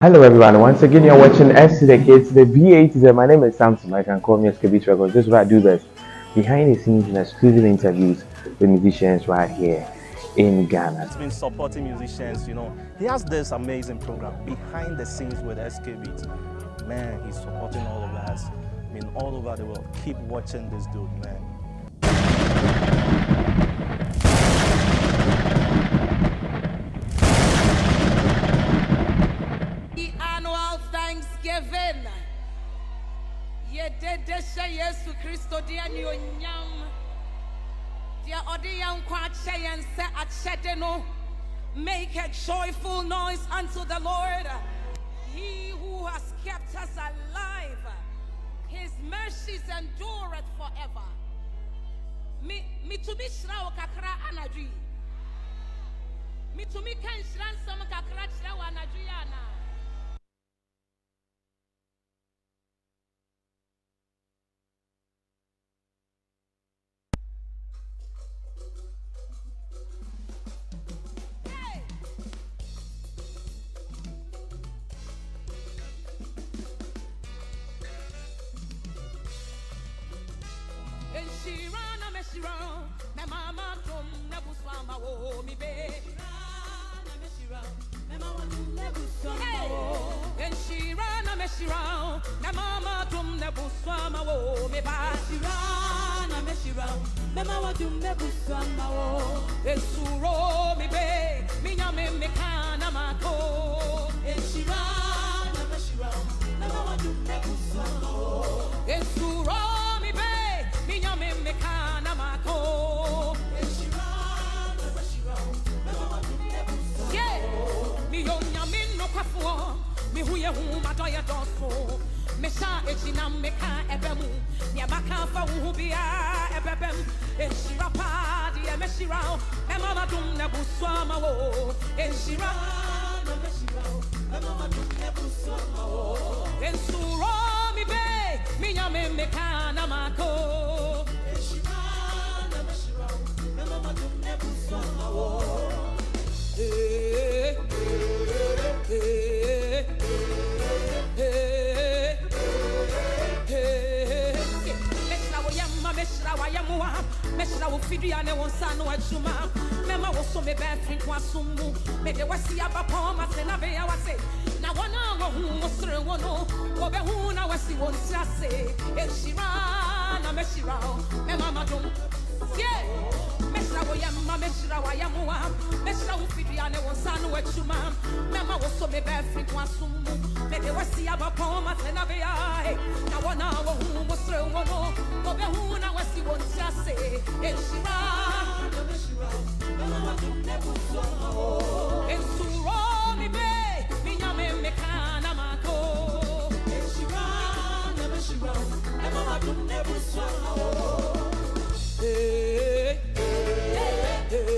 Hello everyone, once again you're watching S to the Kids, the B8 is My name is Samson, I can call me SKB Records. This is what I do best. Behind the scenes and exclusive interviews with musicians right here in Ghana. He's been supporting musicians, you know. He has this amazing program, Behind the Scenes with SKB. Man, he's supporting all of us. I mean, all over the world. Keep watching this dude, man. The annual Hyɛ Yesu no. Make a joyful noise unto the Lord. He who has kept us alive. His mercies endureth forever. Me hyira wo kakra yi. Mitumi ka nhyira nsɛm kakra kyerɛ wo ebebem. Eshira pa di e me shira, o, me mama dum ne buswa ma wo. Eshira Ensuro mi be, mi nyame me kana mako. Wo yamma, meshra wa meshra wo fidua ne wo nsa no adwuma. Mema wo so me be firi kwa sumu. Me de wasi aba pon ma se na be ya wase. Na wana wo hu wo sere wo no, wo be hu na wasi wo ntiase. Eshira na meshira, o, me mama dum. Yeah. Meshra wo yamma, meshra wa yamwa, meshra wo fidua ne wo nsa no adwuma. Mema wo so me be firi kwa sumu. Me de wasi aba pon ma se na be ya. Na wana wo hu wo sere wo no, wo be hu na wasi wo ntiase. Eshira Ensuro mi be, mi nyame me kana mako. Eh, eh, eh,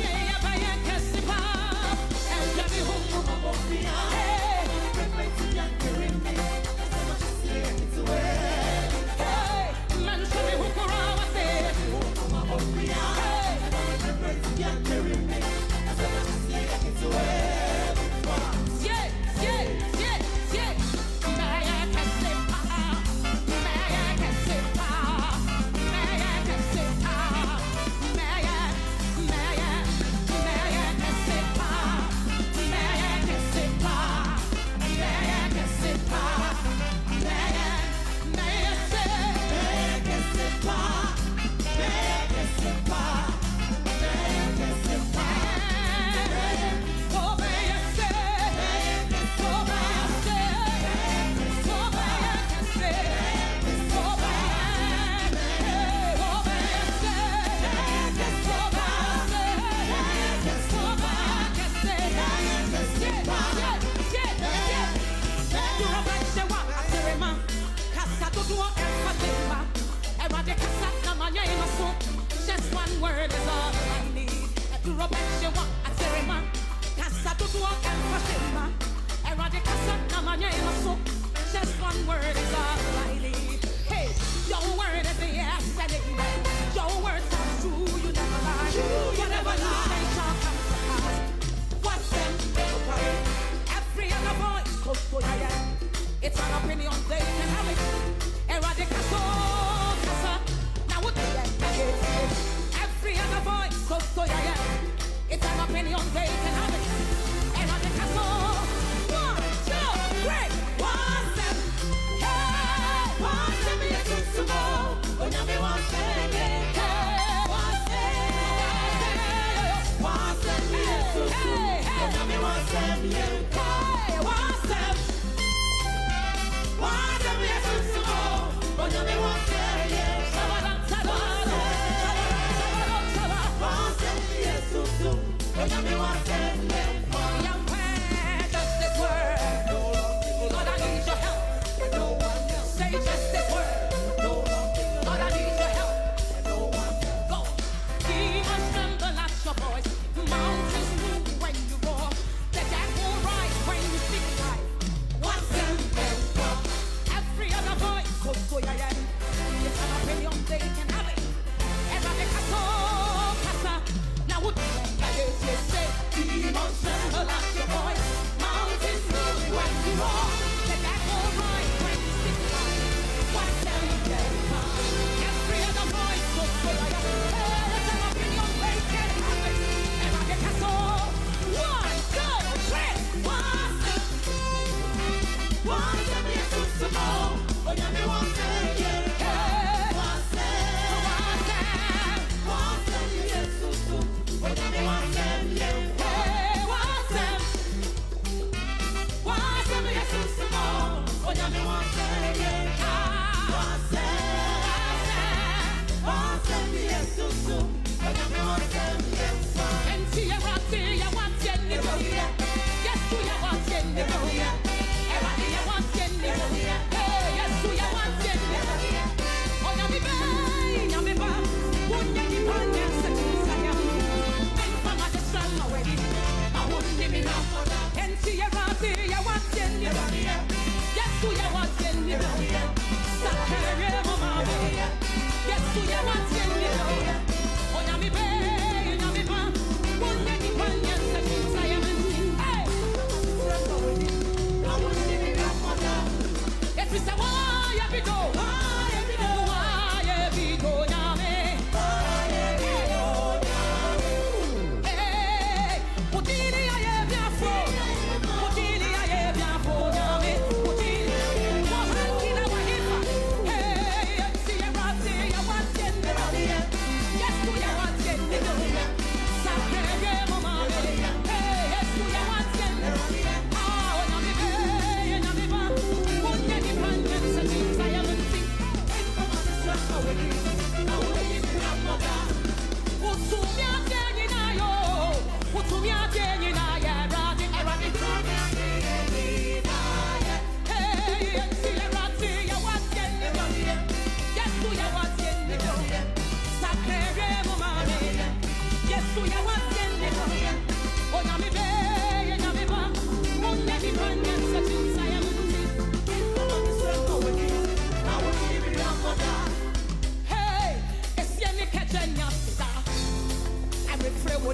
Epito. Why Epito? Why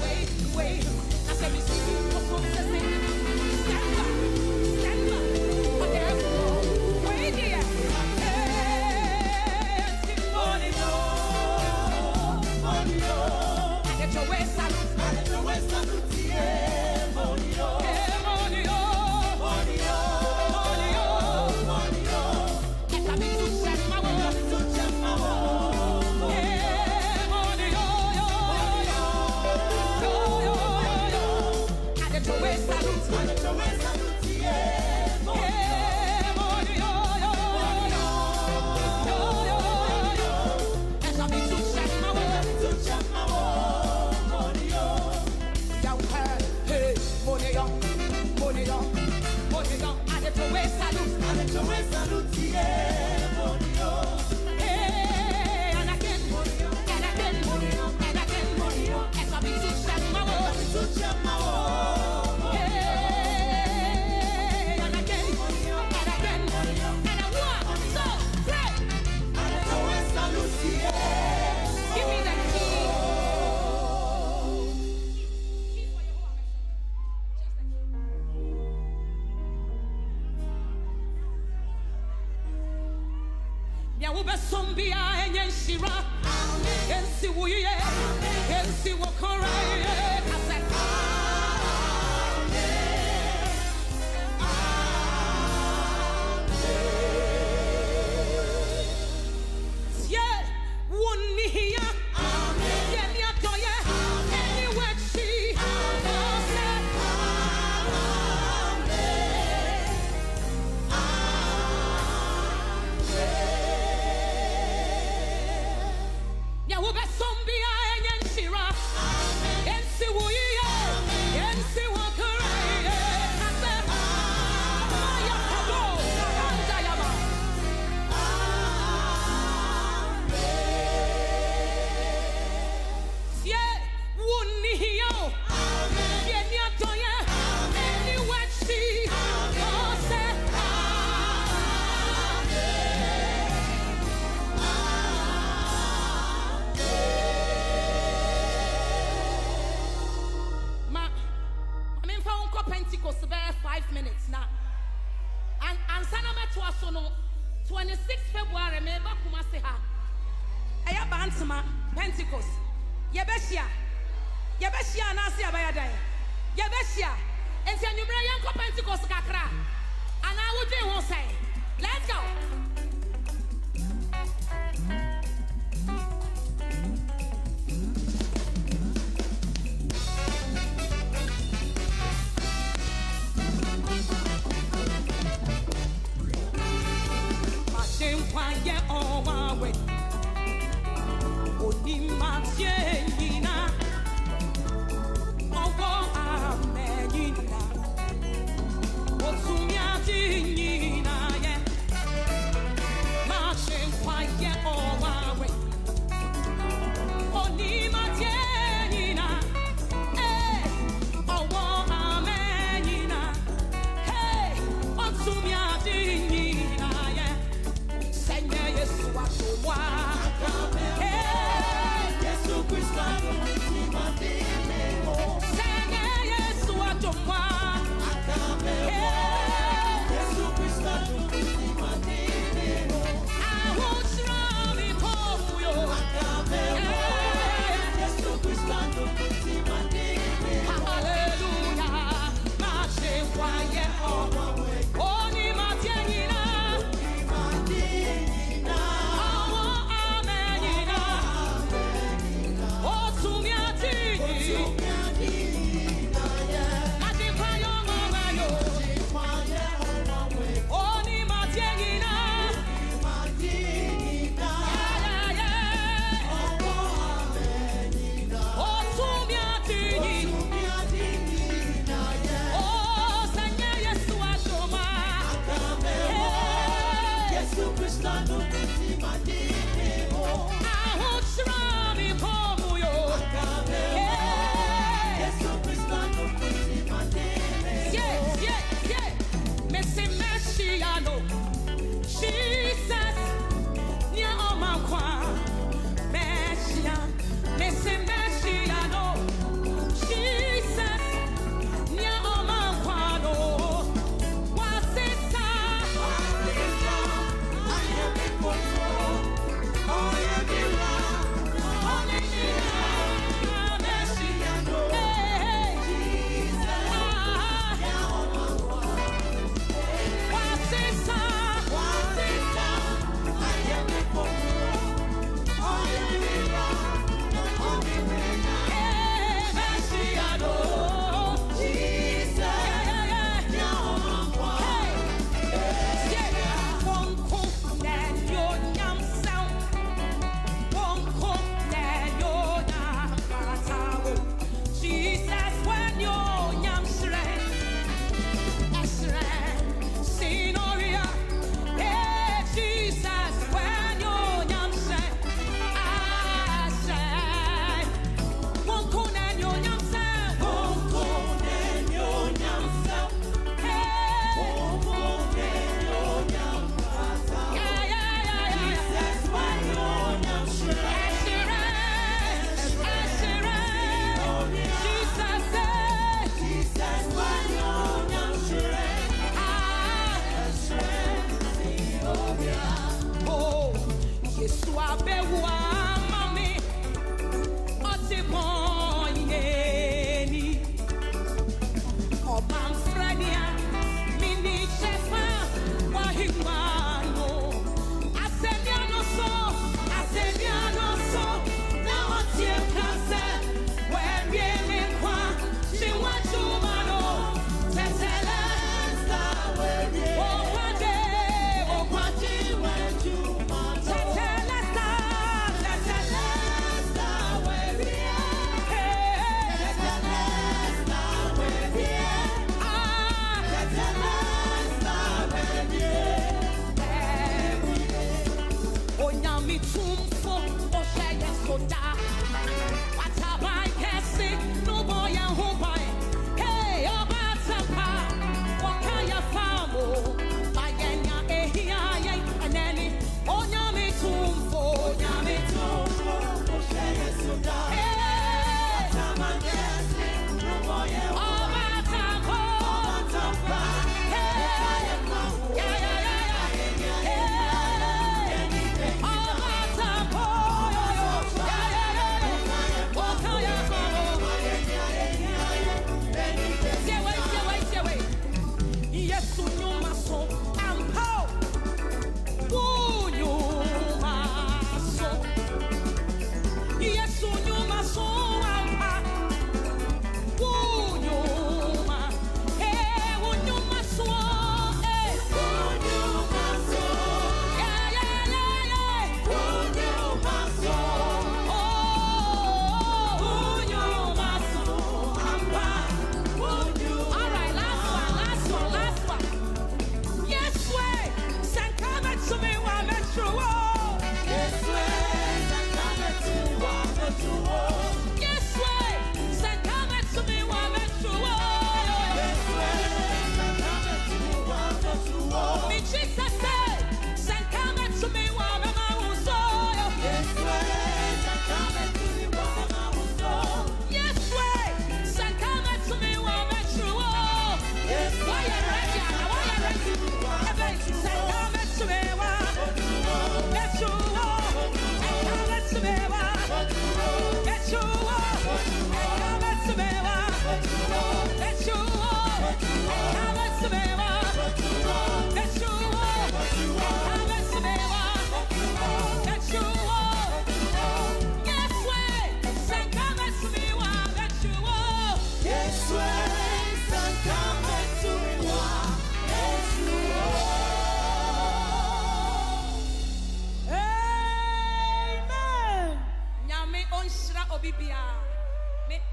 Wait, wait. twenty six february mɛ ɛbɛ kuma se ha. Ɛyɛ bantoma pentikos yɛbɛhyia yɛbɛhyia anaasɛ yɛbɛyɛ dan yɛbɛhyia nti anwummerɛ yɛnkɔ pentikos kakra. Anaa wodwen ho sɛe let's go. Imagine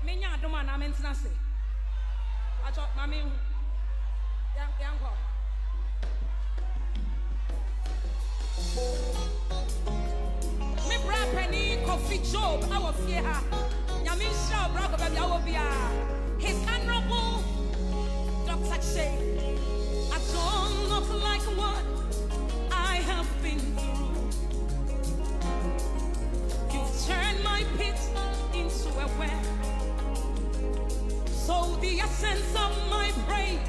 menya adom anaa mentena se. Atwɔ ma menhu yɛnkɔ me bra pani kofi job I was here. ha nyame nhyira wo bra kɔbaabi awɔ biara his honorable dr shame. i don't look like what i have been through. You've turned my pit into a well. So the essence of my praise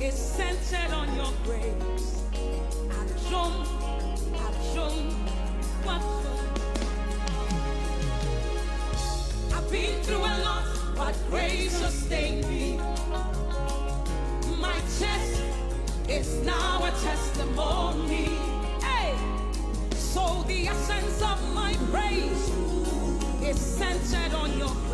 is centered on your grace. Adjum, adjum, what's I've been through a lot, but grace sustained me. My chest is now a testimony. Hey! So the essence of my praise is centered on your grace.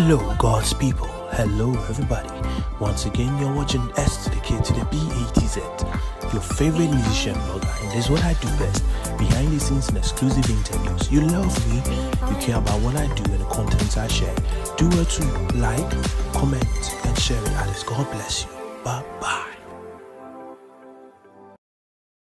Hello, God's people. Hello, everybody. Once again, you're watching S to the K to the B A T Z, your favorite musician blogger, and this is what I do best behind the scenes and exclusive interviews. You love me, you care about what I do and the contents I share. Do what to like, comment, and share it. Alice, God bless you. Bye bye.